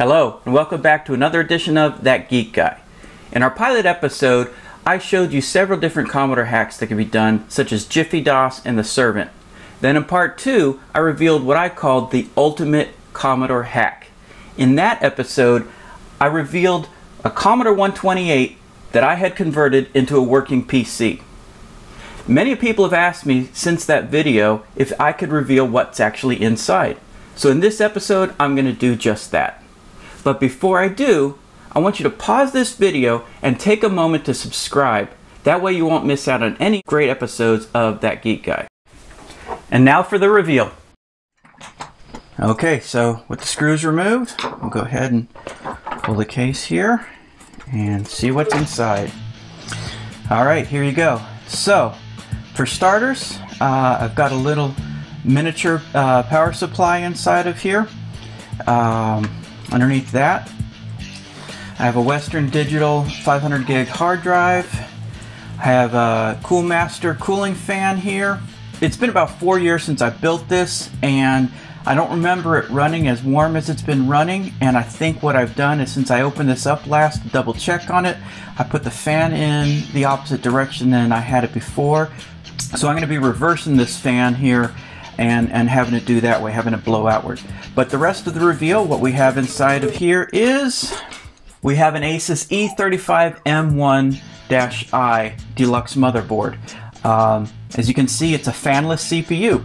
Hello, and welcome back to another edition of That Geek Guy. In our pilot episode, I showed you several different Commodore hacks that can be done, such as Jiffy DOS and the Servant. Then in part two, I revealed what I called the ultimate Commodore hack. In that episode, I revealed a Commodore 128 that I had converted into a working PC. Many people have asked me since that video if I could reveal what's actually inside. So in this episode, I'm going to do just that. But before I do, I want you to pause this video and take a moment to subscribe. That way you won't miss out on any great episodes of That Geek Guy. And now for the reveal. Okay, so with the screws removed, we'll go ahead and pull the case here and see what's inside. All right, here you go. So, for starters, uh, I've got a little miniature uh, power supply inside of here. Um, underneath that, I have a Western Digital 500 gig hard drive. I have a Coolmaster cooling fan here. It's been about four years since I built this and I don't remember it running as warm as it's been running and I think what I've done is since I opened this up last double check on it, I put the fan in the opposite direction than I had it before. So I'm going to be reversing this fan here and, and having it do that way, having it blow outward. But the rest of the reveal, what we have inside of here is we have an Asus E35M1-I deluxe motherboard. Um, as you can see, it's a fanless CPU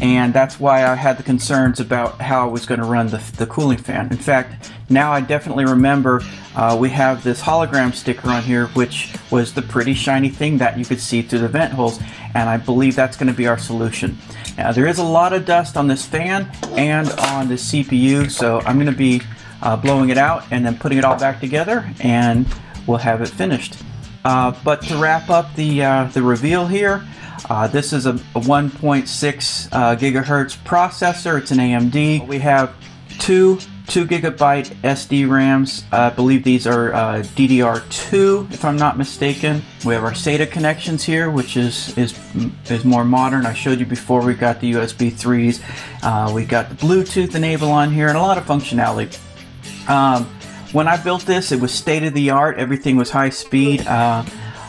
and that's why I had the concerns about how I was going to run the, the cooling fan. In fact, now I definitely remember uh, we have this hologram sticker on here, which was the pretty shiny thing that you could see through the vent holes, and I believe that's going to be our solution. Now, there is a lot of dust on this fan and on the CPU, so I'm going to be uh, blowing it out and then putting it all back together, and we'll have it finished. Uh, but to wrap up the, uh, the reveal here, uh, this is a, a 1.6 uh, gigahertz processor. It's an AMD. We have two 2 gigabyte SD RAMs. I believe these are uh, DDR2, if I'm not mistaken. We have our SATA connections here, which is is is more modern. I showed you before. We got the USB 3s. Uh, we got the Bluetooth enable on here, and a lot of functionality. Um, when I built this, it was state of the art. Everything was high speed. Uh,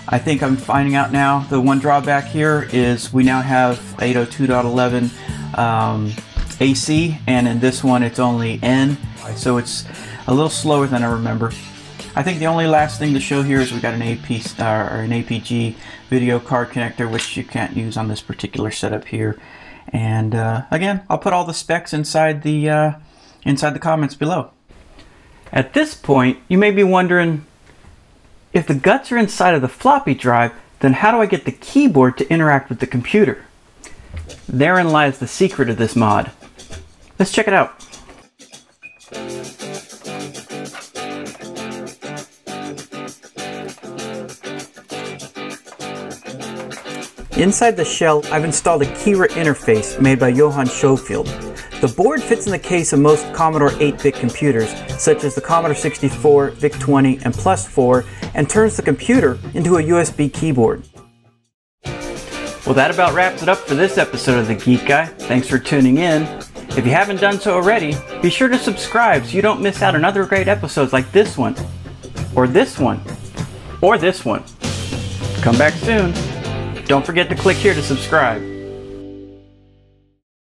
I think I'm finding out now the one drawback here is we now have 802.11 um, AC and in this one it's only N so it's a little slower than I remember. I think the only last thing to show here is we got an AP uh, or an APG video card connector which you can't use on this particular setup here and uh, again I'll put all the specs inside the uh, inside the comments below. At this point you may be wondering if the guts are inside of the floppy drive, then how do I get the keyboard to interact with the computer? Therein lies the secret of this mod. Let's check it out. Inside the shell, I've installed a Keyrah interface made by Johann Schofield. The board fits in the case of most Commodore 8-bit computers, such as the Commodore 64, VIC-20, and Plus 4, and turns the computer into a USB keyboard. Well, that about wraps it up for this episode of The Geek Guy. Thanks for tuning in. If you haven't done so already, be sure to subscribe so you don't miss out on other great episodes like this one, or this one, or this one. Come back soon. Don't forget to click here to subscribe.